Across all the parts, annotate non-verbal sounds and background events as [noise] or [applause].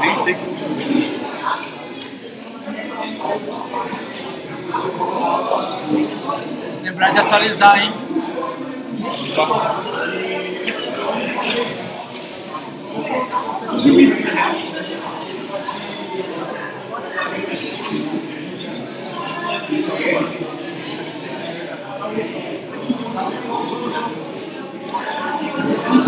Nem sei que. Lembrar de atualizar, hein?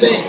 네.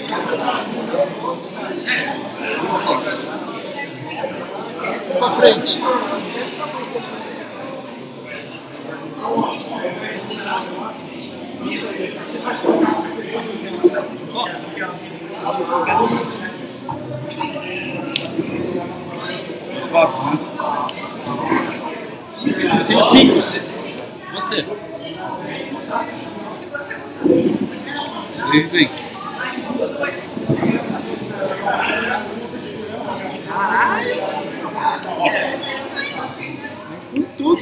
Pra frente. Os quatro, né? Eu tenho cinco. Você. Três vezes. Com tudo.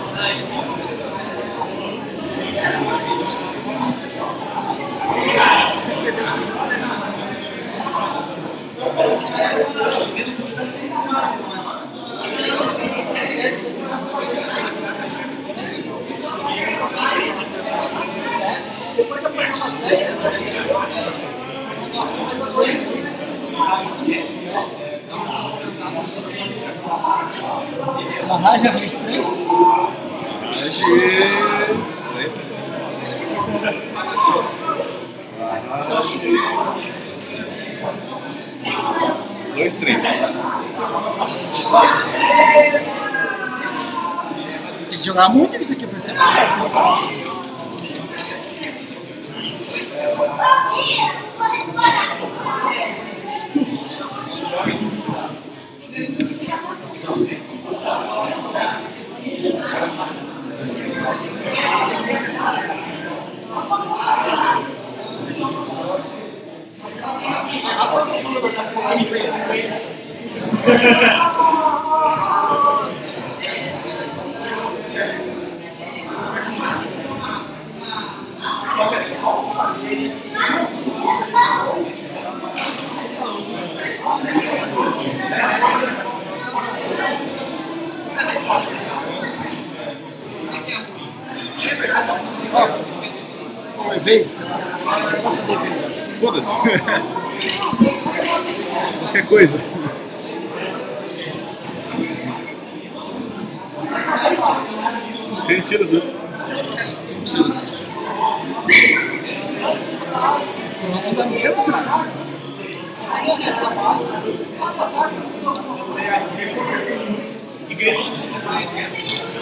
Depois de apanhar umas 10, você a doer. Uma laje gente. Dois, três. Tem que jogar muito isso aqui, você tem que exemplo. Ter Oi, vem. Posso fazer Foda-se. Coisa. Sem minha, cara.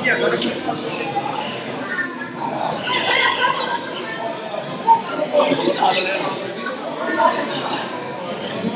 E agora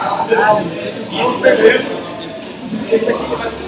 Ah, não sei isso. Esse aqui vai.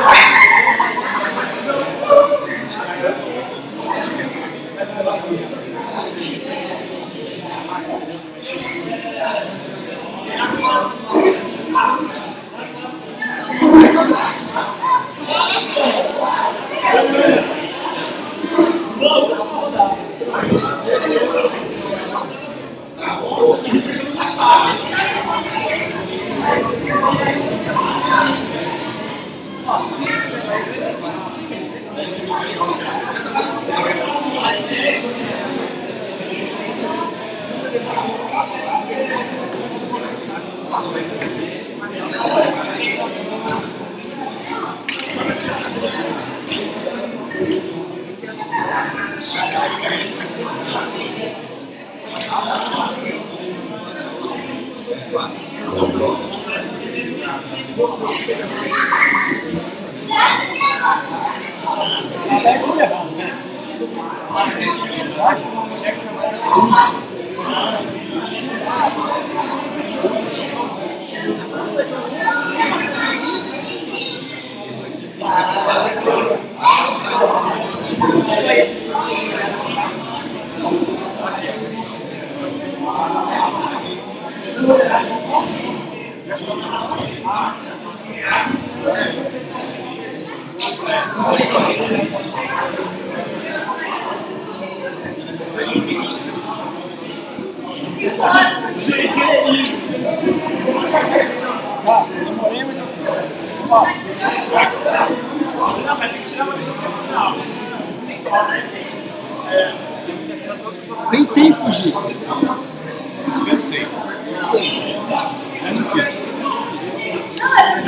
Tá, demorei, mas eu. Ó. Pensei em fugir. Pensei. Eu não fiz. Tá,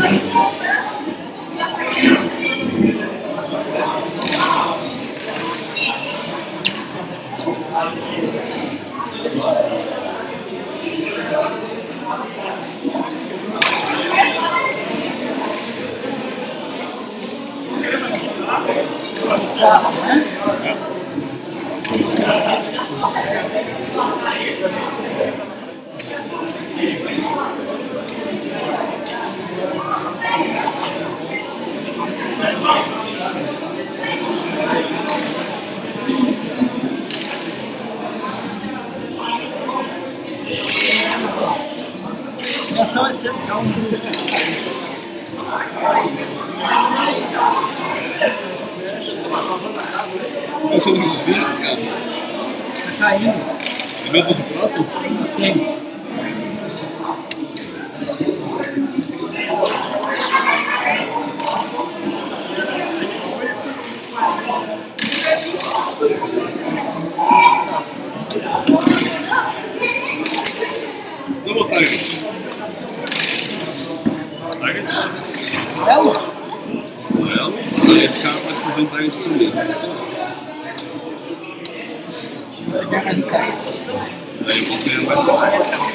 ação é é um bruxo. Você não viu? Tá caindo. É medo de prato? Tem. Target também. Você ganha mais. Daí eu posso ganhar mais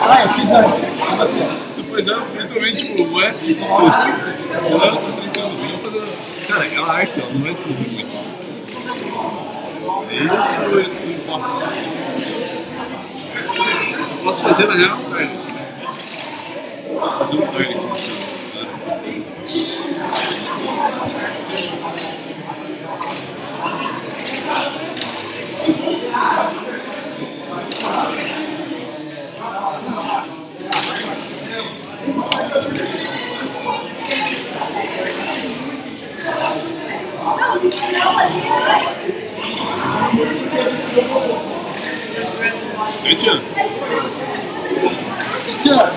Ah, eu fiz antes. Você? Depois eu tipo, eu tô brincando, eu vou fazer. Cara, aquela arte ela não vai subir muito. É isso e foco. Eu posso fazer na real um Светя! Светя!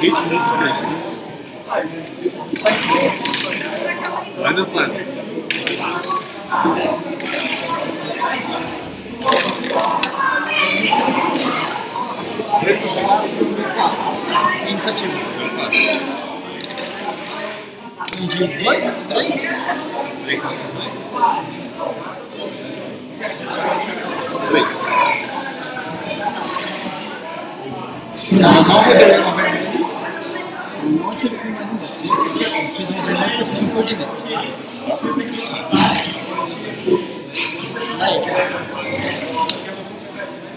20 minutos crédito. Vai no plano. Iniciativa. Plano. De dois, três. Três. Três. Não, não. Não vermelha e fiz um coordenado. Aí.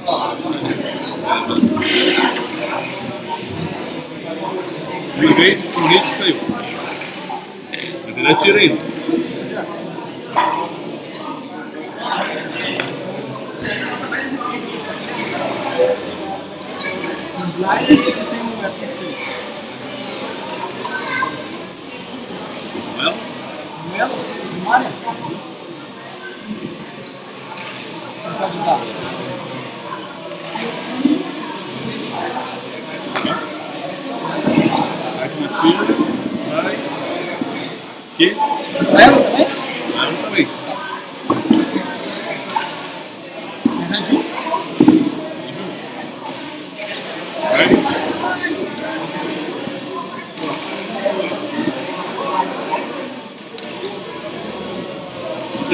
Ó, Simplesmente Área. Não pode usar. Aqui tira, sai. Aqui. Ela também? Um também. Arranjou. Vai.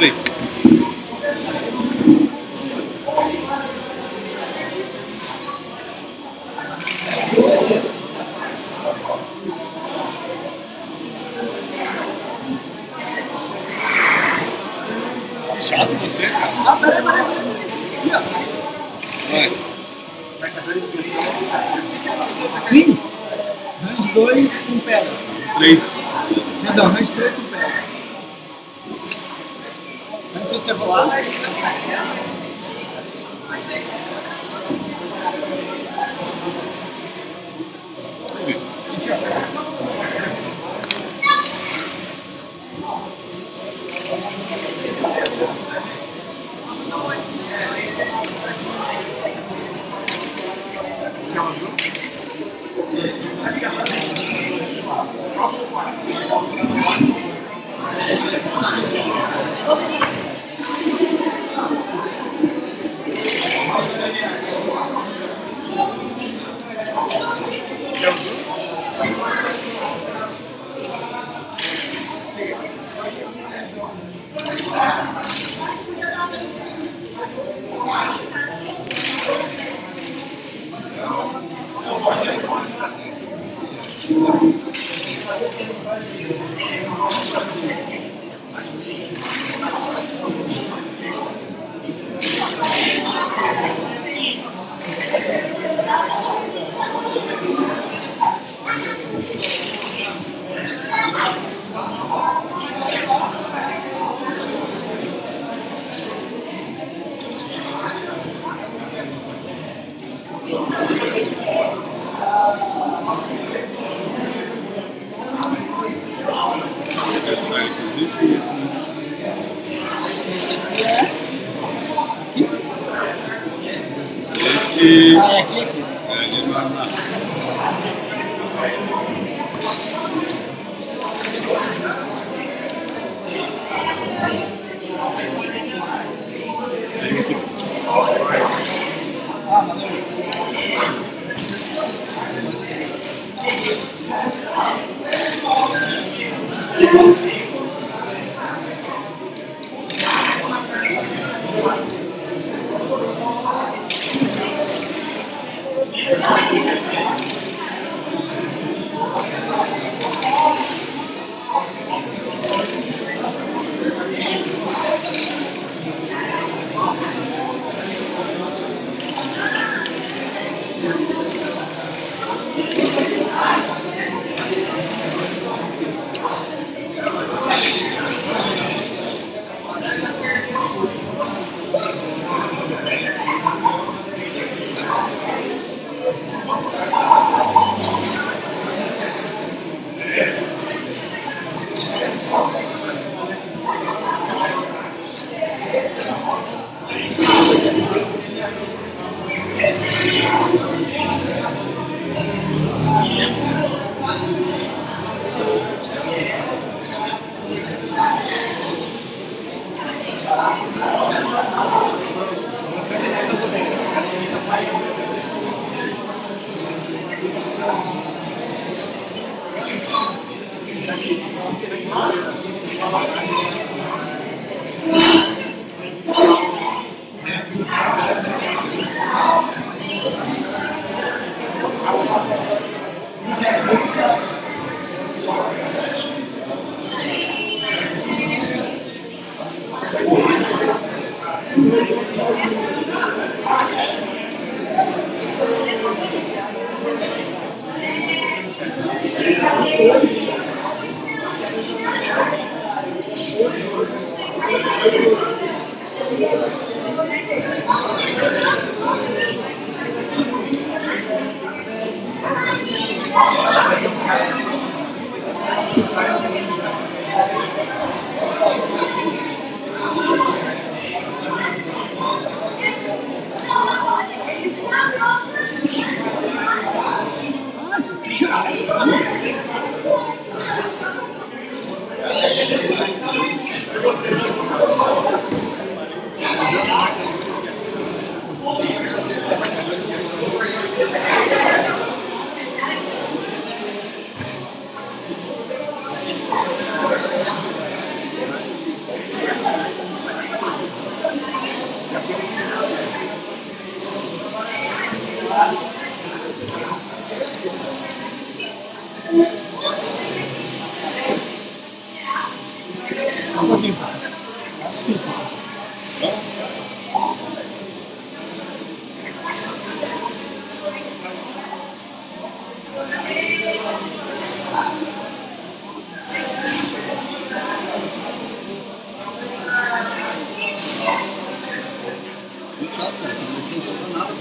Três. Chato você, cara. Ah, peraí, peraí. Vai. Sim. Range 2 com pedra. Três. Perdão, range 3 com pedra. De você rolar, Muito chato, não solta nada.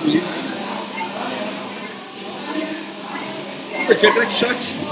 Aqui é crack.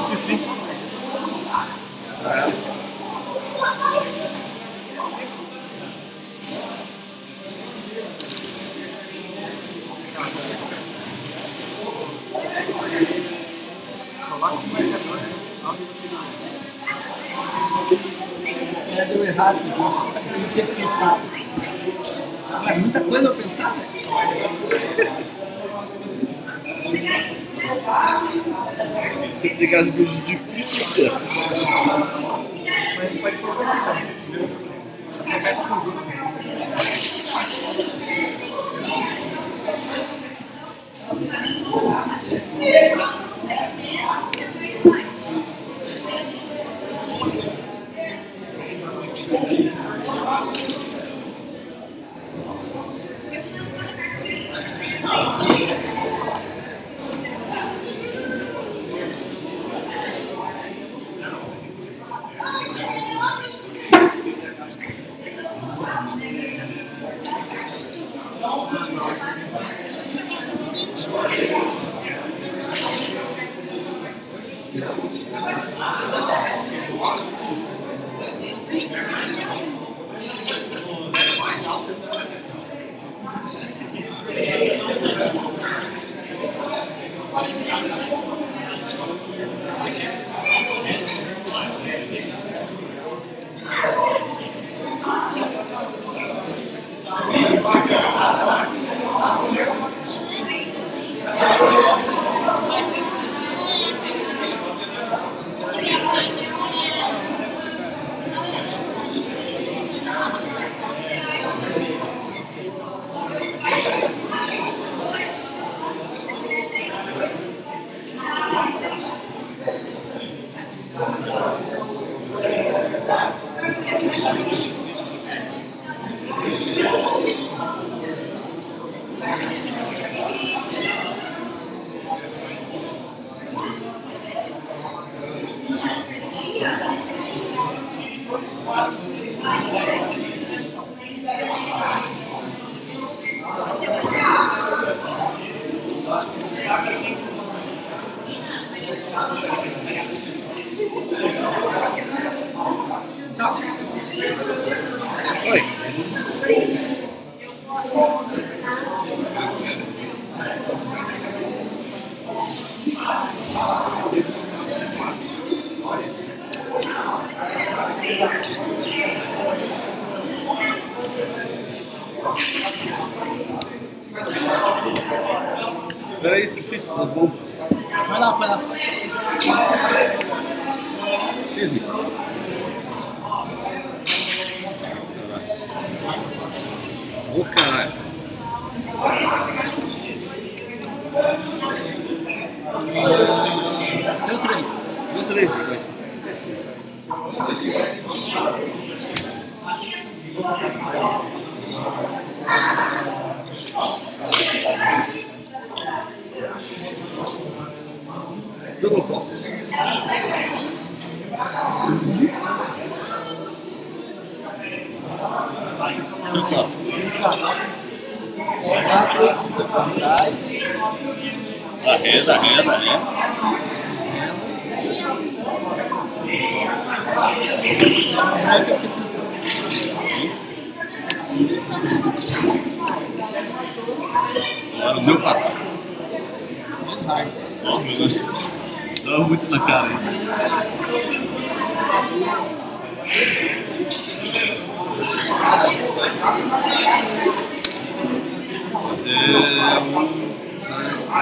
No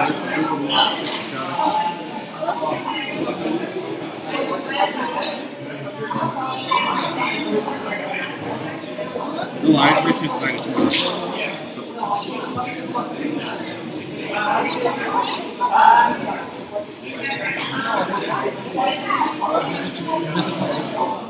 arte vai te vai te Vamos ver se eu consigo.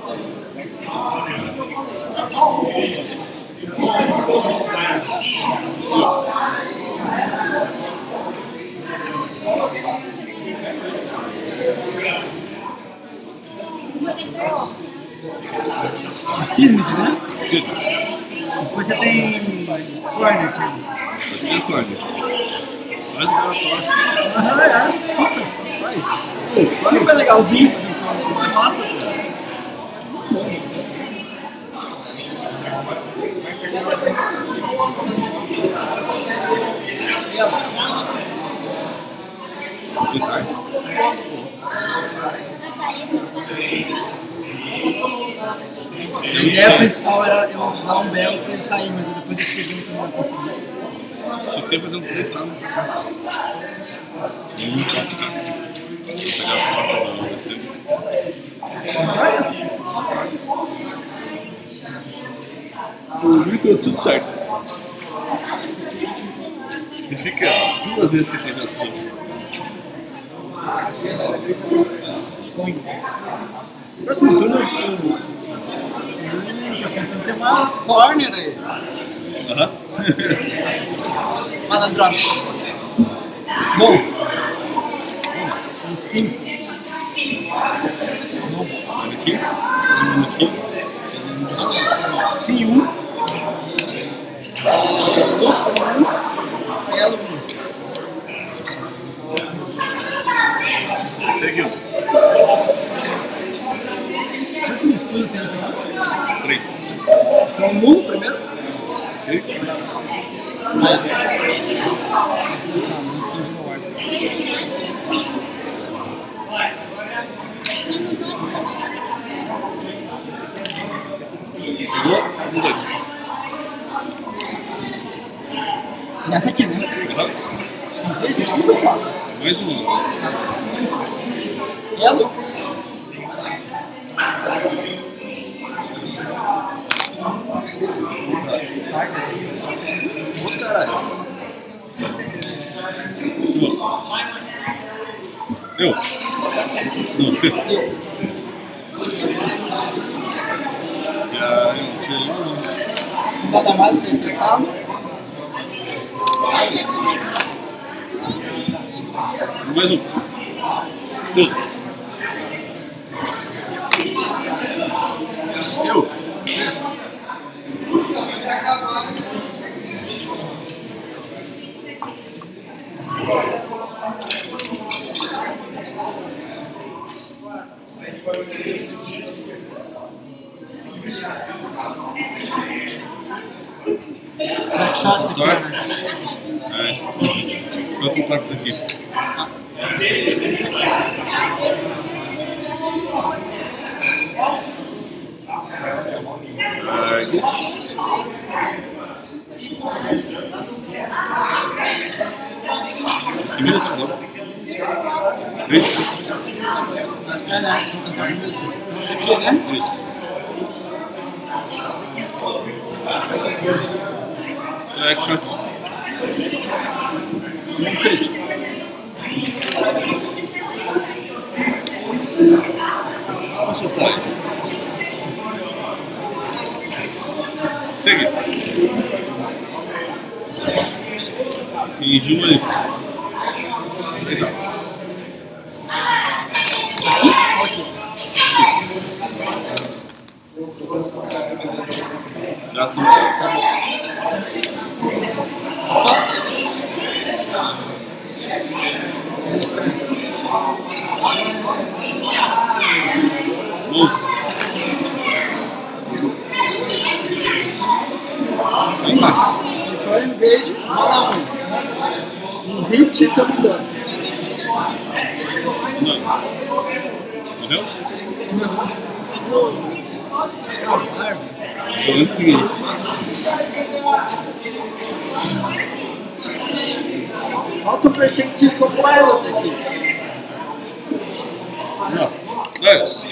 A sísmica, né? Sim, Depois você tem corner também. de corda. Faz o toca. Aham, é. Super. Faz. Super legalzinho corner. Isso é massa, pô. Design. A ideia principal era eu dar um belo pra ele sair, mas depois eu fiquei vendo que eu não ia conseguir. Tinha que fazer um testado pra cá. Um, quatro, quatro. Pegar essa pasta da você. O Vitor deu tudo certo. E fica duas vezes sem fazer assim. Próximo turno, próximo turno tem uma Corner aí. Aham. Malandraço. Bom. Um 5. Olha aqui. Olha aqui. Fim 1. Belo. Seguiu. Quanto escudo tem essa lá? Três. Então, nulo primeiro. Ok? Pegou? Um, dois. Nessa aqui, né? Aham. Três escudo ou quatro? Mais um. Elo. Ô, caralho. Estou. Eu. Não, você. Já eu tirei um. Nada mais que interessado. Mais um. Dois. Aqui, né? Isso. Backshot. Um crítico. Posso fly. Segue. E Juma ali. Exato. Gasta um pouco. Bom. Vem lá. Só vez falar um hit tá mudando. Não. Entendeu? Então é o seguinte. Falta o percentil do pilot aqui. Não. É, sim.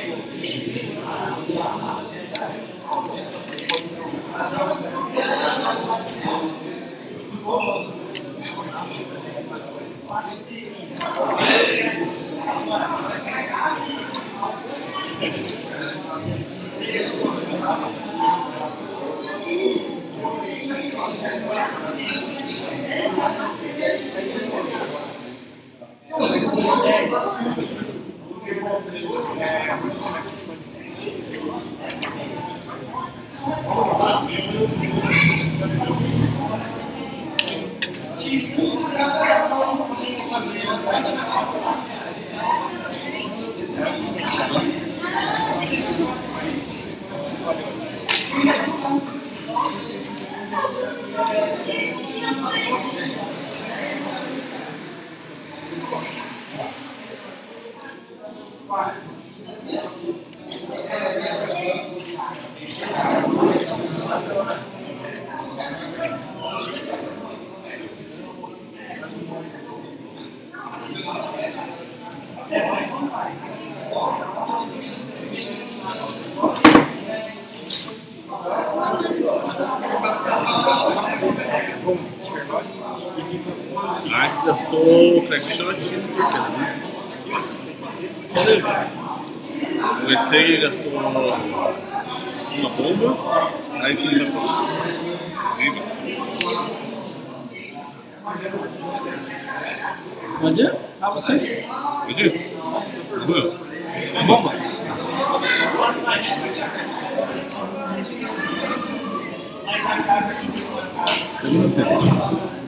Segunda cena.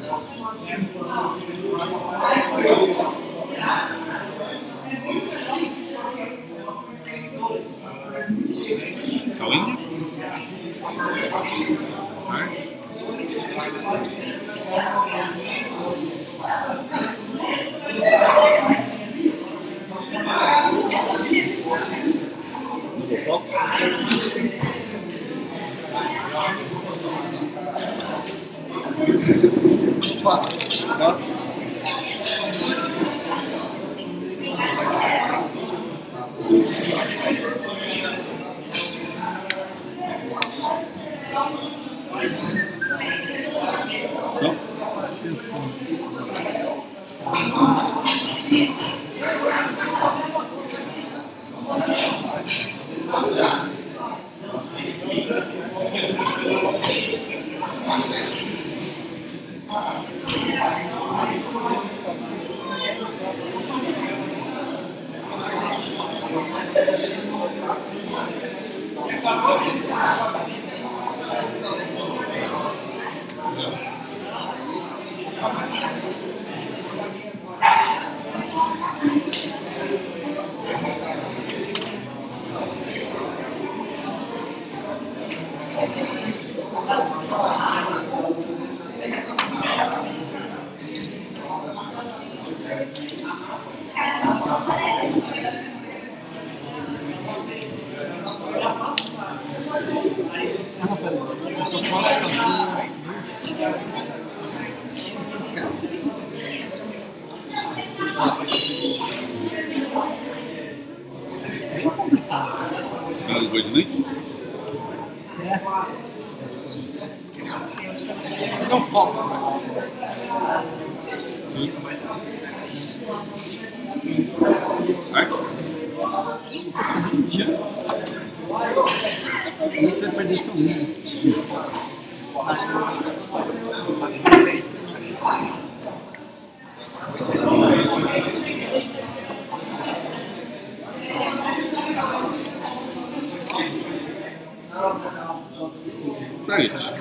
Tragicznie.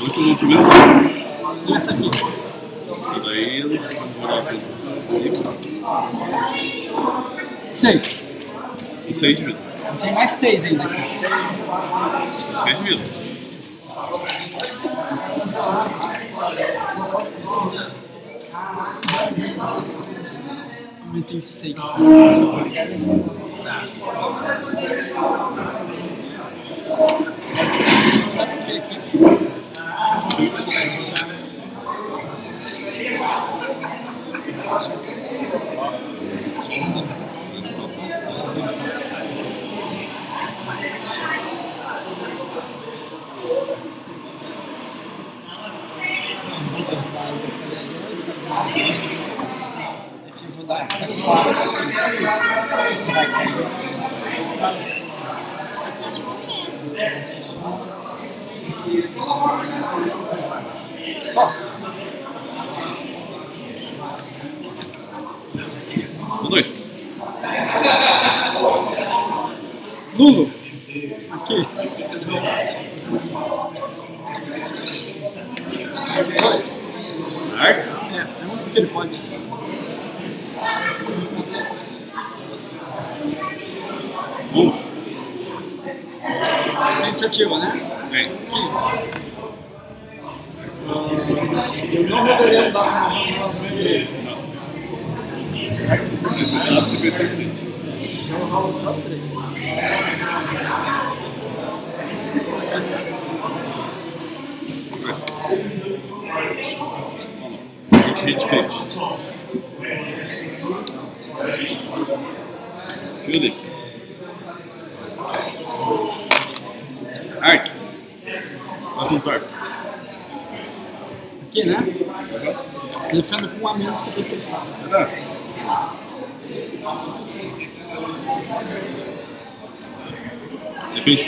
muito no primeiro lugar. E essa aqui? Isso daí eu não sei como morar Seis. E seis mil. Tem mais seis ainda. Seis mil vida. Também tem seis. Tá.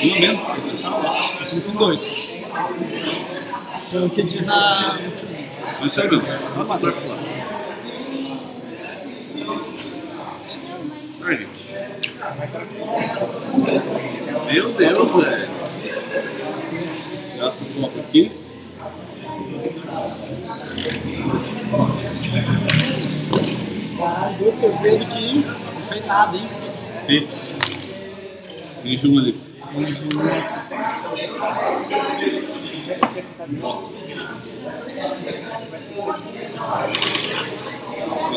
Pelo menos, com dois. Então, o que diz na. Não é sei não. Vai pra trás lá. Ai. Meu Deus, velho. Gasta um pouco aqui. Caralho, eu tô vendo que não fez nada, hein? Sim. Tem um ali. O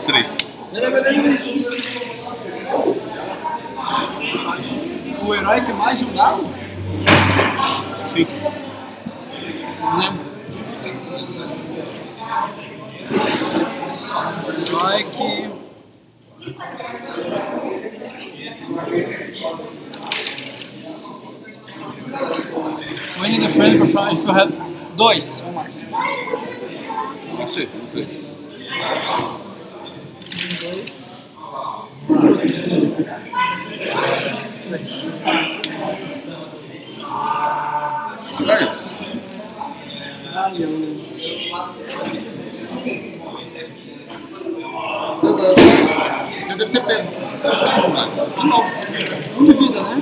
três. O herói que mais julgado? Acho que sim. Não lembro. O herói que. When in the frame if you have dois ou mais. Não sei, não três. Eu devo ter pego. De novo. Um de vida, né?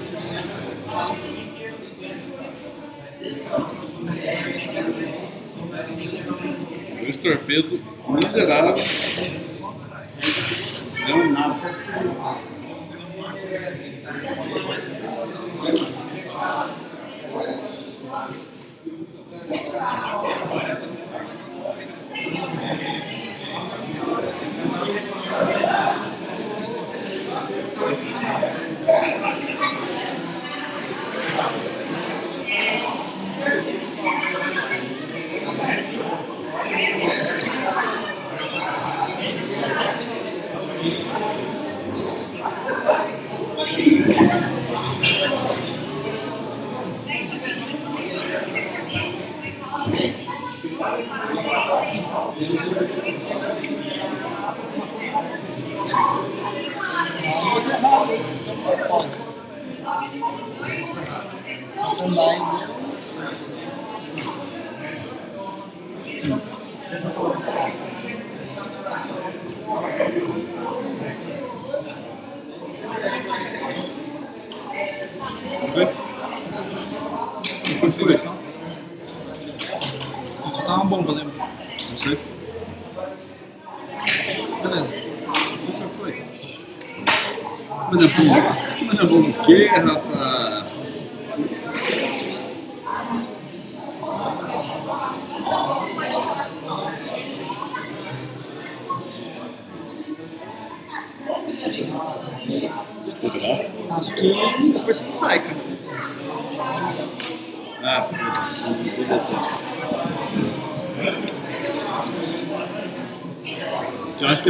Dois torpedos miseráveis. Não nada. Você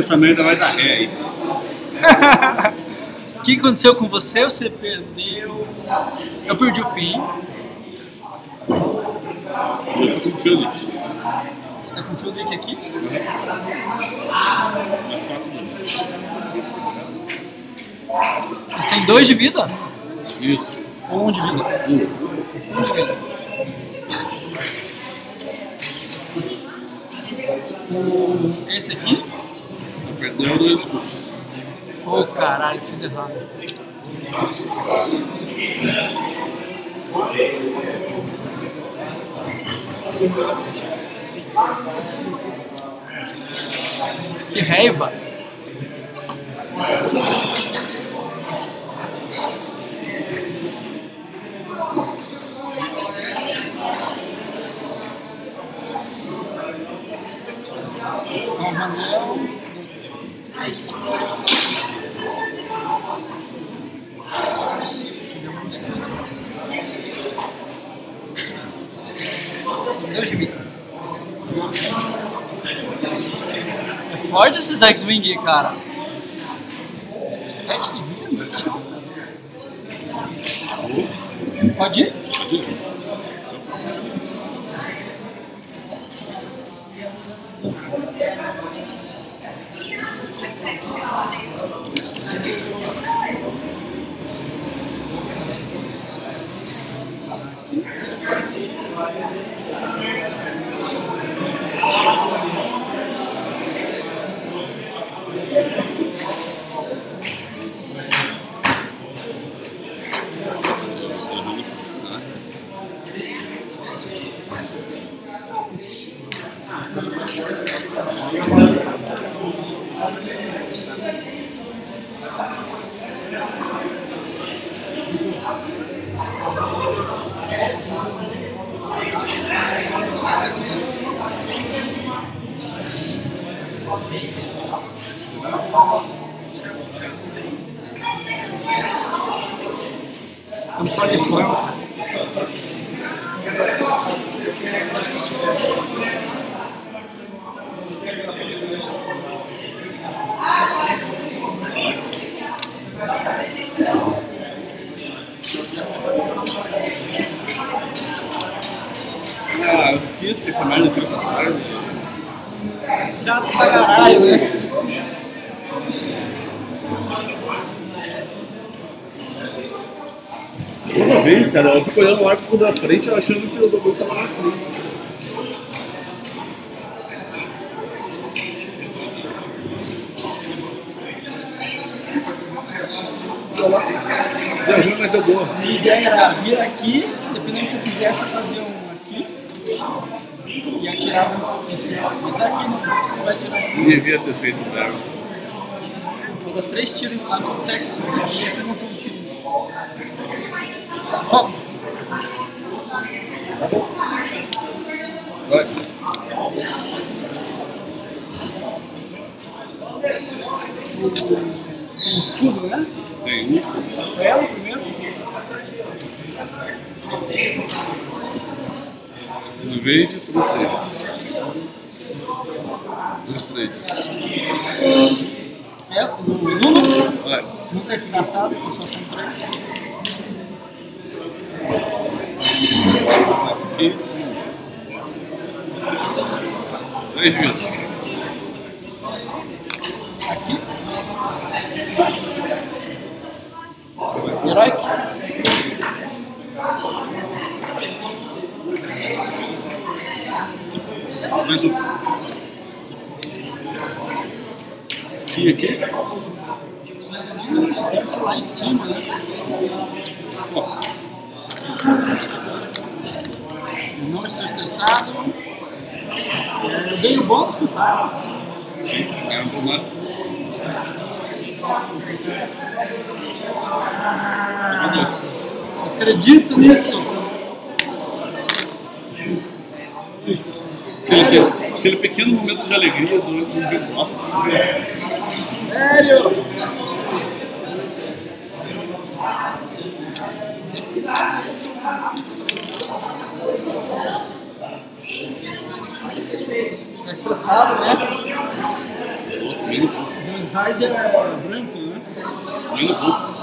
essa merda vai dar ré aí. O [laughs] que aconteceu com você? Você perdeu. Eu perdi o fim. Eu tô com fio Você tá com o fio deck aqui? Mais quatro. Você tem dois de vida? Isso. Caralho, fiz errado. Que raiva! Forte esses X-Wing, cara. Sete de vida? Pode ir? Não olhando lá pro da frente achando que o bagulho tava na frente. Viajando, mas deu boa. A ideia era vir aqui, dependendo do que você fizesse, fazia um aqui e atirava no seu pincel. Mas aqui não, você não vai atirar aqui. Devia ter feito dela. Usa três tiros em cada contexto e aqui montou um tiro. Foco! Vai. Tem escudo, né? Tem um escudo. Ela primeiro. Uma vez e por três. Dois, três. É, o Nuno. Vai. Nunca é desgraçado, só são três. Aqui. Três vezes. Aqui. Heróico. Mais um. Aqui, aqui. Lá em cima, né? Ó, não estou estressado. Eu bônus que faz. sim. É um tomar. Toma dois. Acredito nisso. Aquele, aquele pequeno momento de alegria do ver bosta. Sério? Tá estressado, né? Pouco. Dois hard é branco, né? Pouco.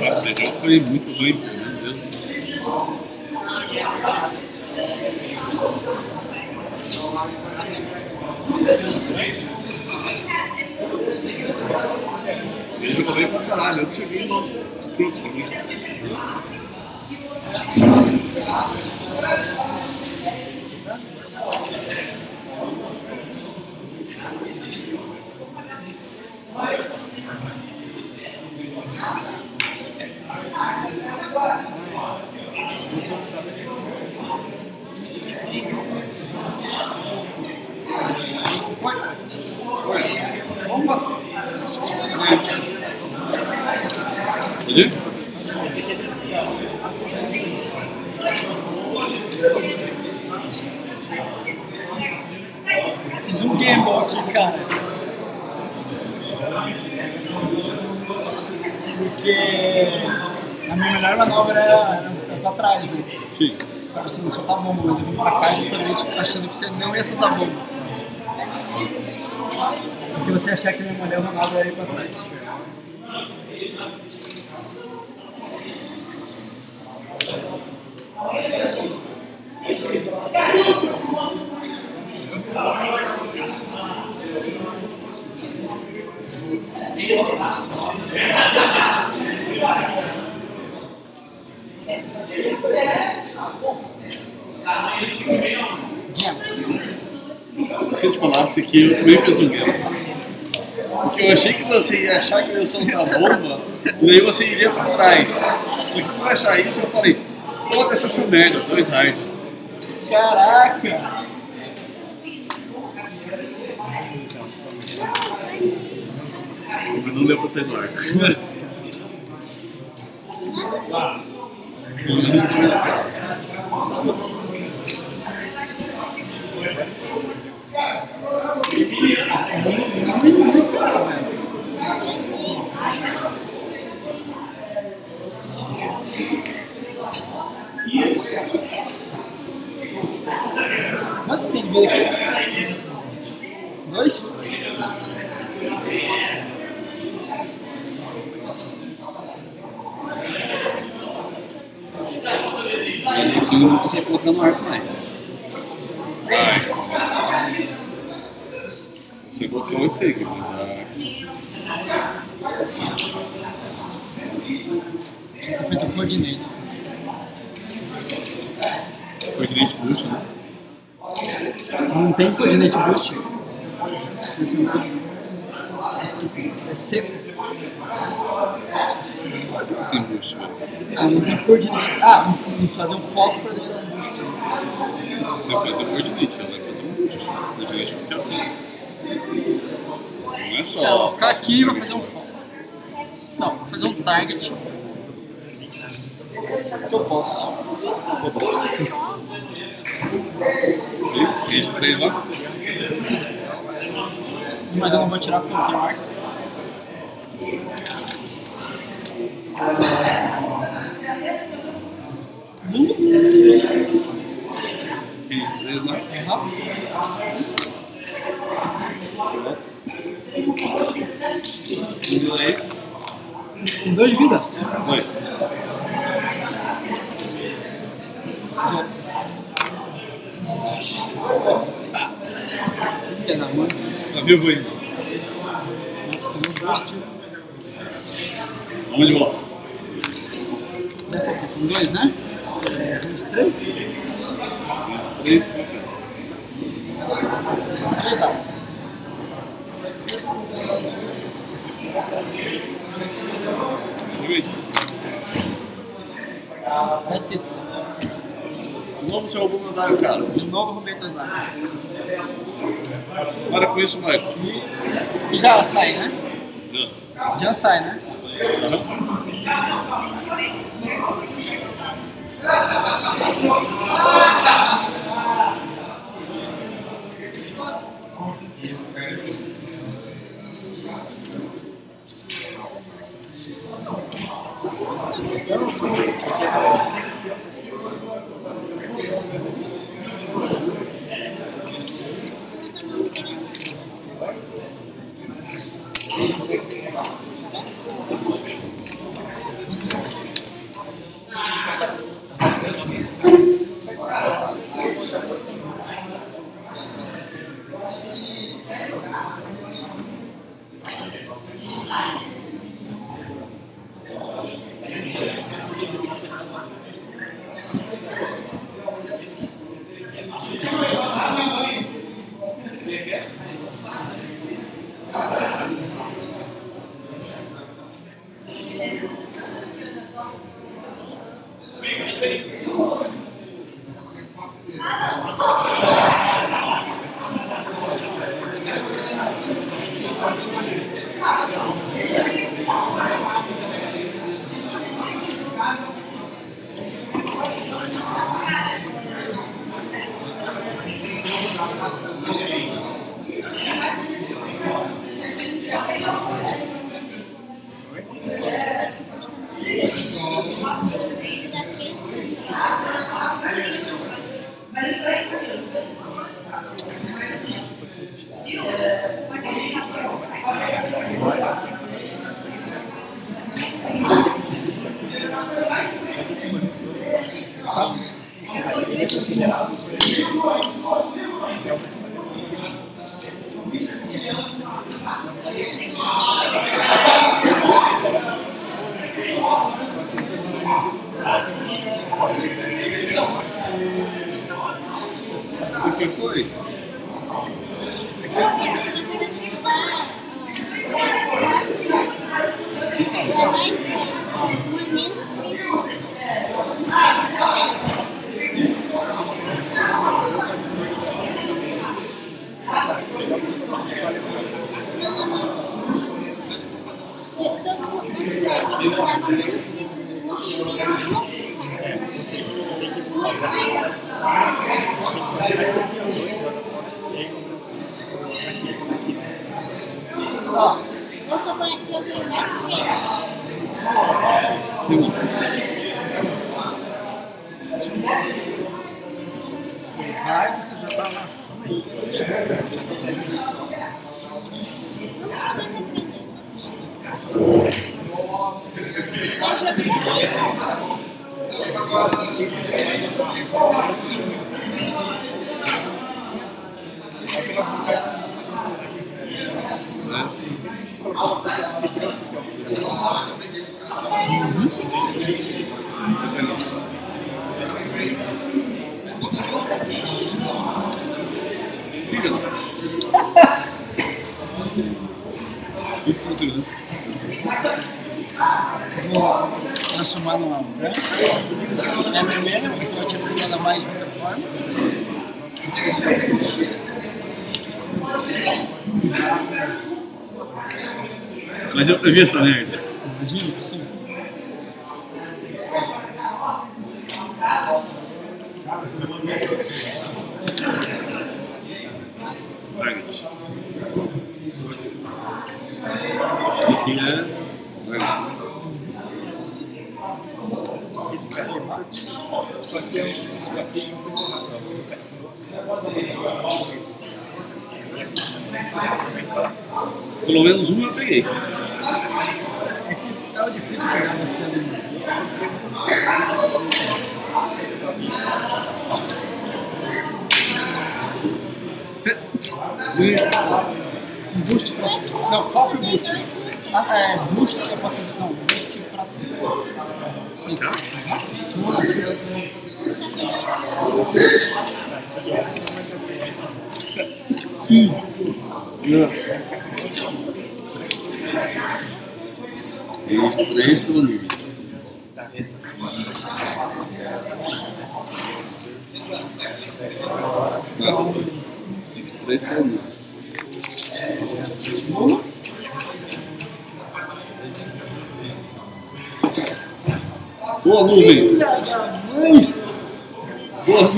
Nossa, esse jogo foi muito ruim, pô, meu Deus do céu. Esse jogo veio pra caralho, eu que cheguei no escroto aqui. Entendeu? Fiz um gamble aqui, cara. Porque a minha melhor manobra era, era pra trás, né? Sim. Você não soltar bomba, mas eu vim pra cá justamente achando que você não ia soltar bomba. Porque você achar que minha melhor manobra era ir pra trás. Gamble. Se eu te falasse que eu também fiz um game. Porque eu achei que você ia achar que eu ia soltar bomba e daí você iria pra trás. Só que por achar isso eu falei, foda-se essa merda, dois hard. Caraca! Não deu pra sair do arco. [laughs] [laughs] Quantos tem de vida aqui? Dois? Assim eu não consigo colocar no arco mais. Você colocou esse aqui, mas Tá feito um coordinate. coordinate boost, né? Não tem coordinate boost. É seco. Não tem boost, velho. Ah, não tem coordinate. Ah, tem que fazer um foco pra dentro do boost. Você vai fazer coordinate, ela vai fazer um boost. Coordinate é assim. Não é eu só. vou ficar aqui e vou fazer um foco. Não, vou fazer um target. Eu posso. Três, três lá. Mas eu não vou tirar porque não tem marca. Lá. É rápido. Um aí. Dois vida. Dois. Dois. Da mãe. Tá vivo. Nossa, tomou boost. Vamos de volta. Dessa aqui são dois, né? É, dois, três? Três Juiz. That's it. De novo roubou meu dado, cara. De novo roubei dados. Para com isso, Marco. E já sai, né? Não. Já sai, né? Aham. Isso tá segurando. Vou transformar numa branca. É a primeira, então eu tinha pegado a mais de outra forma. Mas eu previ essa merda.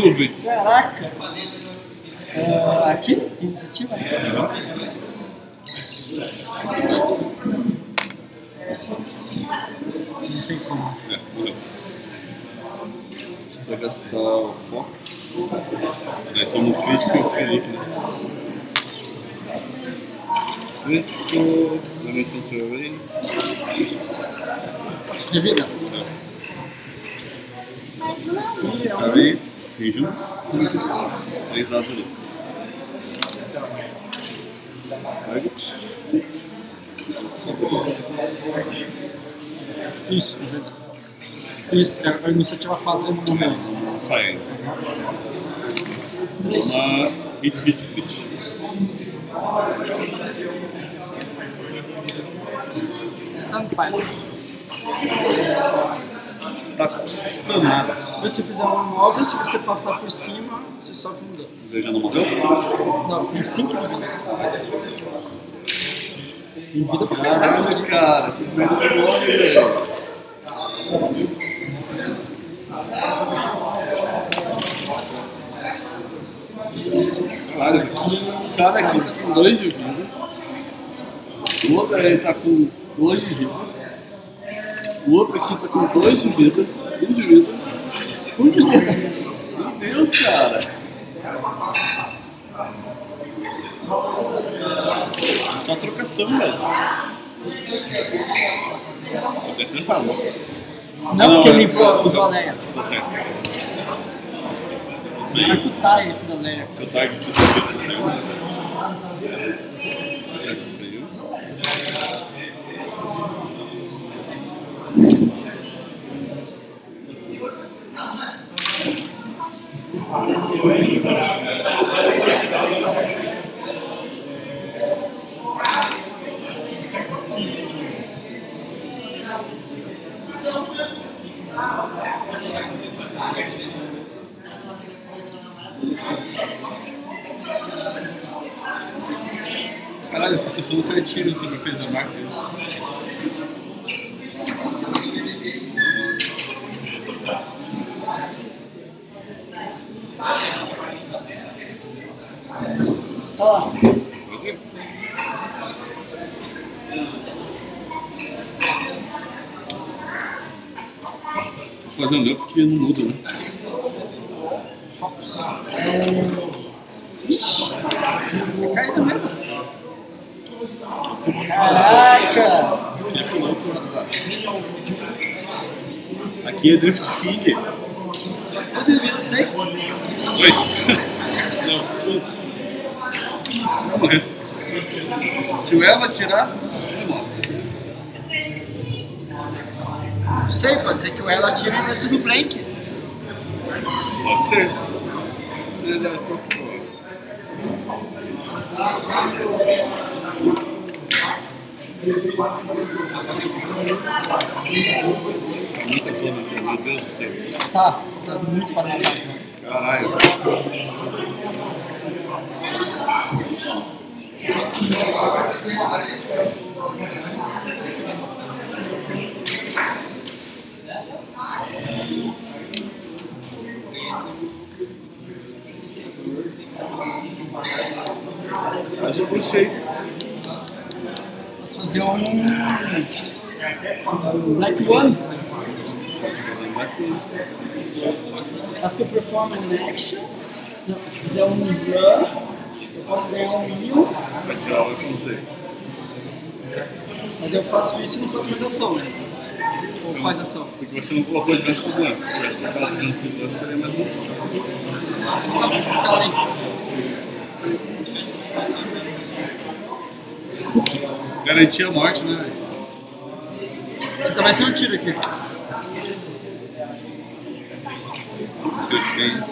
Nuvem! Caraca! Ah, aqui, iniciativa? Não tem como. É, vai gastar o foco. Aí toma o crítico e o Felipe, né? Crítico, Dimension Survey. Revida. Mas não. Um. Três dados ali. Target. Isso, é a iniciativa 4 no momento. Sai ainda. Uma hit, hit, hit. Standby. Tá stanado. Se você fizer um 9, se você passar por cima, você sofre um dano. Você já não morreu? Não, tem 5 de vida. Tem vida pra Caralho, cara, você começou a morrer, velho. Caralho, o cara aqui tá com 2 de vida. O outro ele tá com 2 de vida. O outro aqui tá com dois de vida, um de vida. Um de vida. Meu Deus, cara. É só trocação, velho. Vou ter sensação. Não, Não, porque é- ele limpou, usou a Leia. Tá certo, tá certo. Isso Vai aí, cutar esse da Leia. seu target, seu target saiu. Essa Caralho, essas pessoas tiro assim pra fez a marca. Ir? Vou fazer meu porque não muda, né? Caída mesmo. Caraca! Que louco, rapaz. Aqui é Drift King. Quantas vidas tem? Dois. [laughs] Não, um. Morrer. Se o Eva tirar. Não sei, pode ser que o ela tire dentro do blank. Pode ser. Muita zona aqui, meu Deus do céu. Tá, tá muito balançado. Caralho. Mas eu gostei. Posso fazer um. Black One. After performing an action. Fizer um run, eu posso ganhar um mil, Vai tirar o eu não sei. mas eu faço isso e não faço mais ação, né? Ou faz ação. Porque você não colocou de dança estudante. Se tivesse colocado de dança estudante, teria mais noção. Fica ali. Garantia a morte, né? Você também tem um tiro aqui. Vocês têm.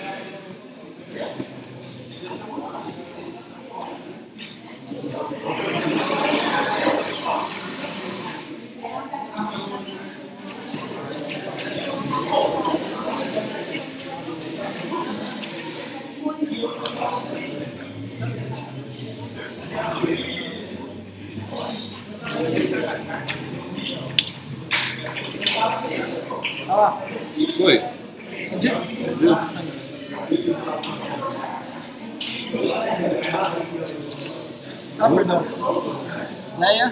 Olha lá. Foi. Ah, perdão. Leia.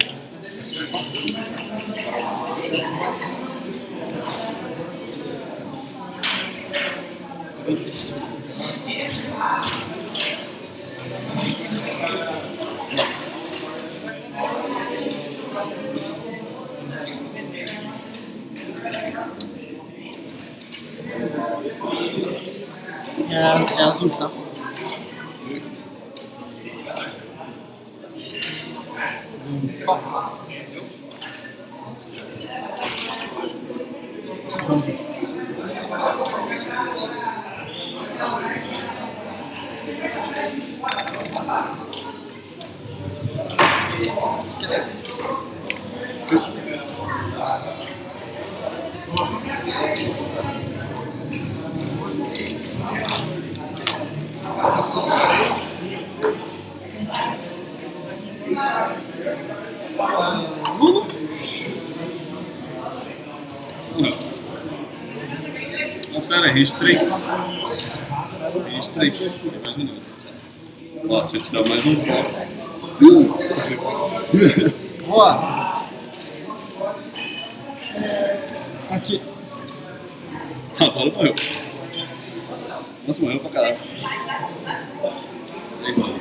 É, é azul, tá? Fazer um aí, três. 23. Mais um minuto. Ó, se eu tirar mais um foco. Boa. Aqui. Agora morreu. Nossa, morreu pra caralho. Três anos.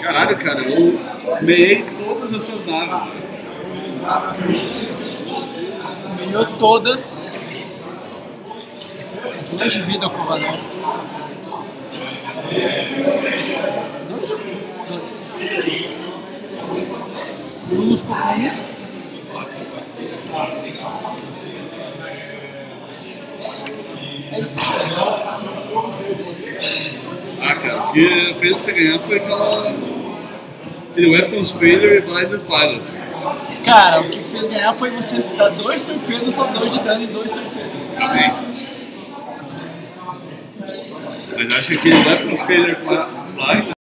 Caralho, cara, eu meiei todas as suas naves. Ganhou todas. Dois de vida com o Vadão. Dois. Lulu com um. É. Ah, cara, o que fez você ganhar foi aquela. Aquele Weapons Failure e Blinded Pilot. Cara, o que fez ganhar foi você dar dois torpedos, só dois de dano e dois torpedos. Também. Mas eu acho que Weapons Failure com a Blinded